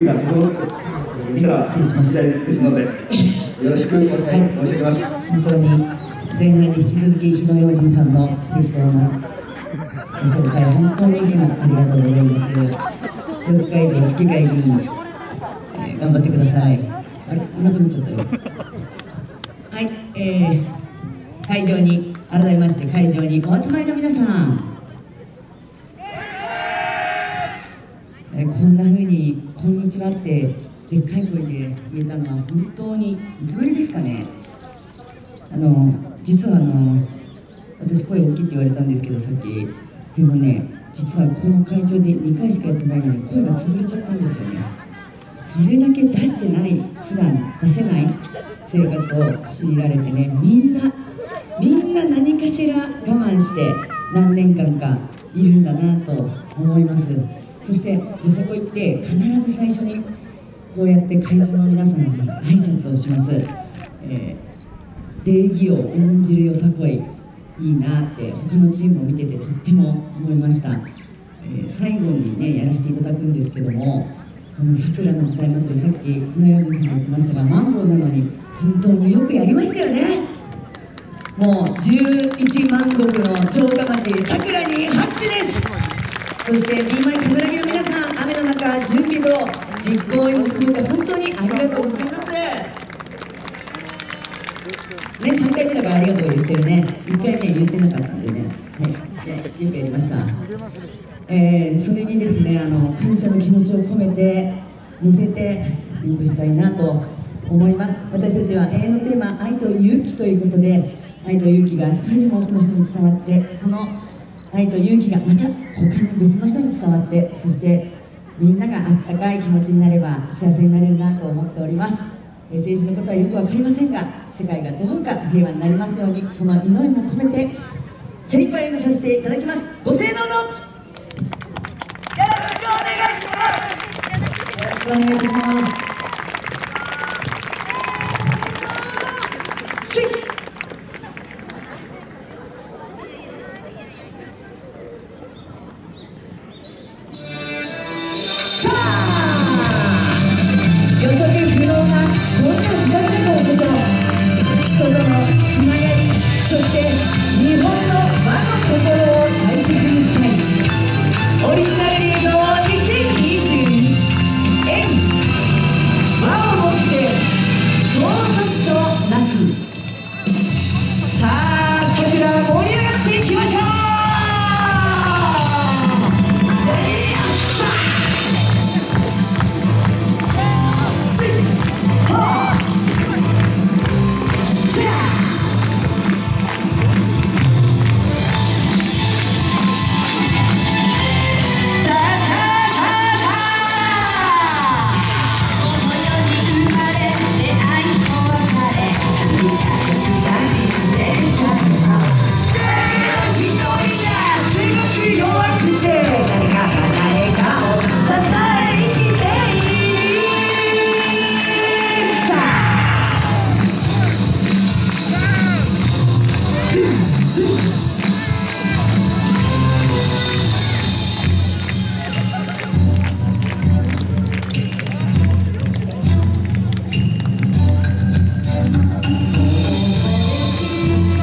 が整ってきた時代です。ので、よろしくお願い申し上げます。本当に前半に引き続き日野洋人さんの適当なご紹介本当にいつもありがとうございます教室会で指揮会議員、えー頑張ってください。あれいなくなっちゃったよはいえー、会場に改めまして会場に。お集まりの皆さんえーこんな風に「こんにちは」ってでっかい声で言えたのは本当にいつぶりですかね。あの実はあの私声大きいって言われたんですけどさっき。でもね実はこの会場で2回しかやってないのに声が潰れちゃったんですよね。それだけ出してない普段出せない生活を強いられてねみんなみんな何かしら我慢して何年間かいるんだなと思います。そしてよさこいって必ず最初にこうやって会場の皆さんに挨拶をします、えー礼儀を重んじるよさこい。いいなって他のチームを見ててとっても思いました、えー最後にねやらせていただくんですけどもこの桜の時代祭りさっき日野洋人さんが言ってましたがマンボウなのに本当によくやりましたよね。もう11万石の城下町桜に拍手です。そして B マイカメラギの皆さん雨の中準備と実行委も含めて本当にありがとうございます。ね、3回目だからありがとう言ってるね。1回目言ってなかったんでね、はい、よくやりました、えーそれにですねあの感謝の気持ちを込めて乗せてリンプしたいなと思います。私たちは永遠のテーマ「愛と勇気」ということで愛と勇気が一人でも多くの人に伝わってその愛と勇気がまた他の別の人に伝わってそしてみんながあったかい気持ちになれば幸せになれるなと思っております。えー政治のことはよく分かりませんが世界がどうか平和になりますようにその祈りも込めて精一杯読めさせていただきます。ご清聴のよろしくお願いします。よろしくお願いいたします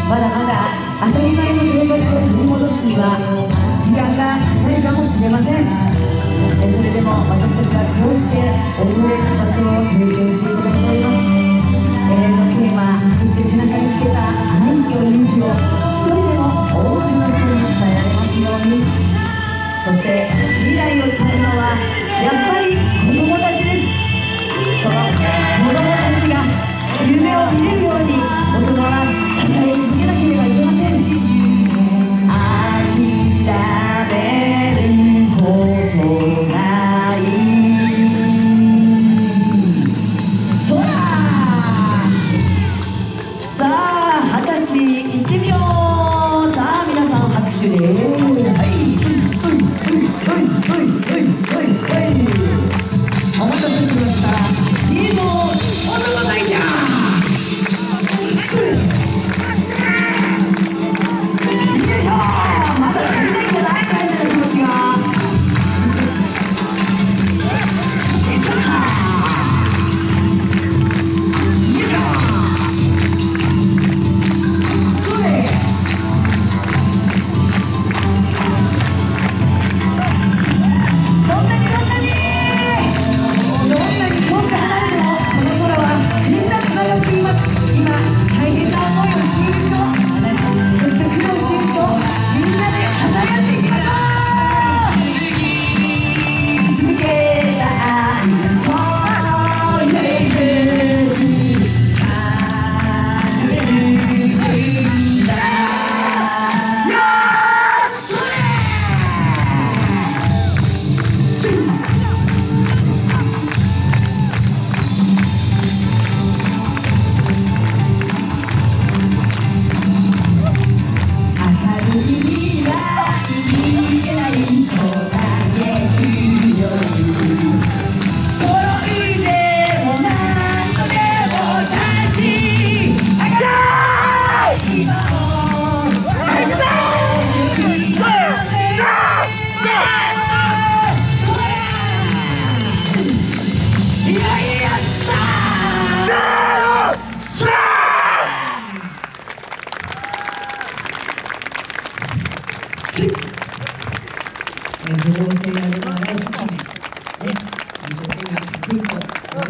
まだまだ当たり前の生活を取り戻すには時間がかかるかもしれません。えそれでも私たちはこうして思える場所を提供していただいております。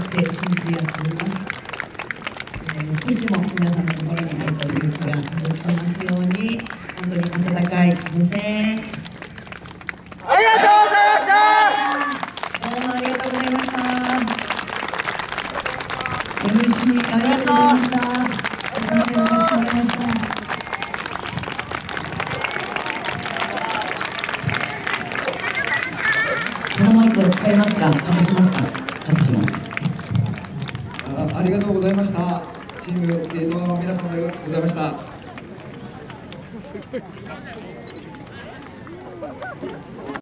って信じてやっております、えー少しでも皆さんのところに愛と勇気が届きますように本当に温かいご声援ありがとうございました。どうもありがとうございました。MC ありがとうございました。ここまで伸ばしてもらいました。このマイクを使いますか、かしますか、かします。ありがとうございました。チーム映像の皆様でございました。